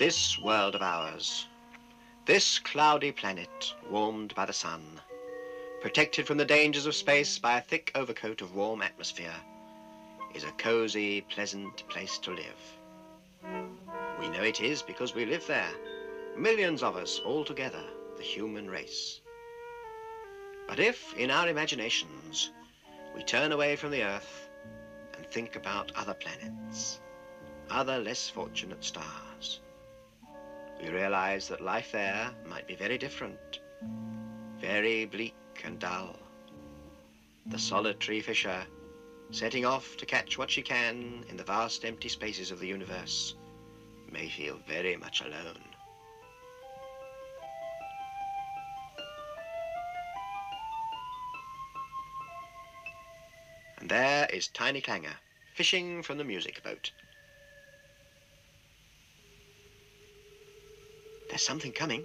This world of ours, this cloudy planet warmed by the sun, protected from the dangers of space by a thick overcoat of warm atmosphere, is a cozy, pleasant place to live. We know it is because we live there, millions of us all together, the human race. But if, in our imaginations, we turn away from the Earth and think about other planets, other less fortunate stars, we realize that life there might be very different, very bleak and dull. The solitary fisher, setting off to catch what she can in the vast empty spaces of the universe, may feel very much alone. And there is Tiny Clanger, fishing from the music boat. There's something coming.